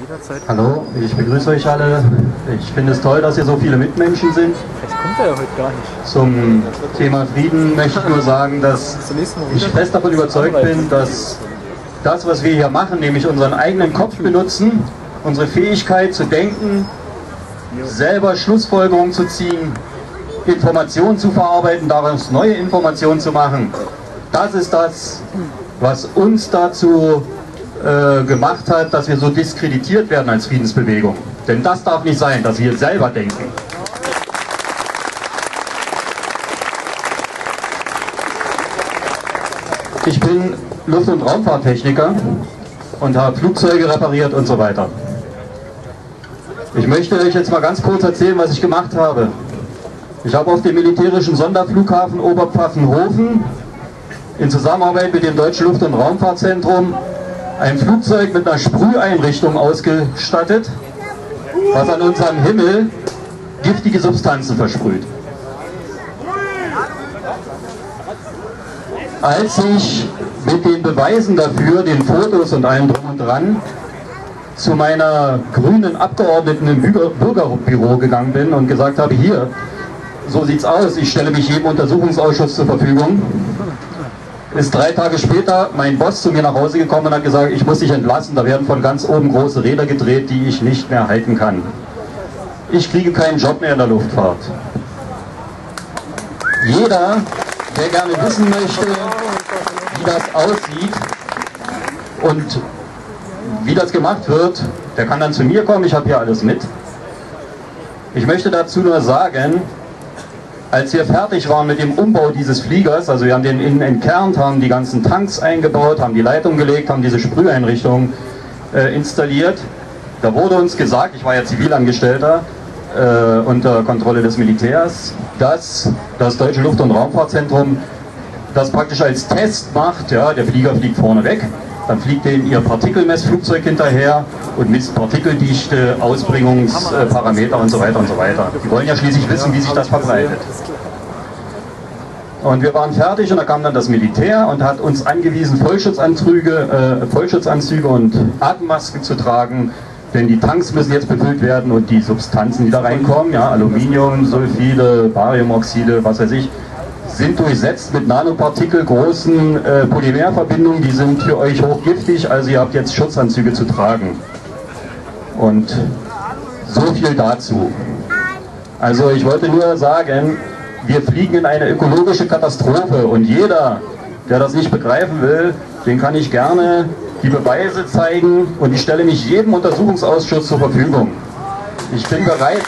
jederzeit. Hallo, ich begrüße euch alle. Ich finde es toll, dass hier so viele Mitmenschen sind. Vielleicht kommt er ja heute gar nicht. Zum Thema Frieden möchte ich nur sagen, dass ich fest davon überzeugt bin, dass das, was wir hier machen, nämlich unseren eigenen Kopf benutzen, unsere Fähigkeit zu denken, selber Schlussfolgerungen zu ziehen, Informationen zu verarbeiten, daraus neue Informationen zu machen, das ist das, was uns dazu äh, gemacht hat, dass wir so diskreditiert werden als Friedensbewegung. Denn das darf nicht sein, dass wir selber denken. Ich bin Luft- und Raumfahrttechniker und habe Flugzeuge repariert und so weiter. Ich möchte euch jetzt mal ganz kurz erzählen, was ich gemacht habe. Ich habe auf dem militärischen Sonderflughafen Oberpfaffenhofen in Zusammenarbeit mit dem Deutschen Luft- und Raumfahrtzentrum ein Flugzeug mit einer Sprüheinrichtung ausgestattet, was an unserem Himmel giftige Substanzen versprüht. Als ich mit den Beweisen dafür, den Fotos und allem drum und dran, zu meiner grünen Abgeordneten im Bürgerbüro gegangen bin und gesagt habe, hier, so sieht's aus, ich stelle mich jedem Untersuchungsausschuss zur Verfügung, ist drei Tage später mein Boss zu mir nach Hause gekommen und hat gesagt, ich muss dich entlassen, da werden von ganz oben große Räder gedreht, die ich nicht mehr halten kann. Ich kriege keinen Job mehr in der Luftfahrt. Jeder, der gerne wissen möchte, wie das aussieht und wie das gemacht wird, der kann dann zu mir kommen, ich habe hier alles mit. Ich möchte dazu nur sagen, als wir fertig waren mit dem Umbau dieses Fliegers, also wir haben den innen entkernt, haben die ganzen Tanks eingebaut, haben die Leitung gelegt, haben diese Sprüheinrichtung äh, installiert, da wurde uns gesagt, ich war ja Zivilangestellter äh, unter Kontrolle des Militärs, dass das Deutsche Luft- und Raumfahrtzentrum das praktisch als Test macht, ja, der Flieger fliegt vorne weg, dann fliegt denen ihr Partikelmessflugzeug hinterher und misst Partikeldichte, Ausbringungsparameter und so weiter und so weiter. Die wollen ja schließlich wissen, wie sich das verbreitet. Und wir waren fertig und da kam dann das Militär und hat uns angewiesen, Vollschutzanzüge, äh, Vollschutzanzüge und Atemmasken zu tragen, denn die Tanks müssen jetzt befüllt werden und die Substanzen, die da reinkommen, ja, Aluminium, Sulfide, Bariumoxide, was weiß ich, sind durchsetzt mit Nanopartikel großen äh, Polymerverbindungen, die sind für euch hochgiftig, also ihr habt jetzt Schutzanzüge zu tragen. Und so viel dazu. Also ich wollte nur sagen, wir fliegen in eine ökologische Katastrophe und jeder, der das nicht begreifen will, den kann ich gerne die Beweise zeigen und ich stelle mich jedem Untersuchungsausschuss zur Verfügung. Ich bin bereit,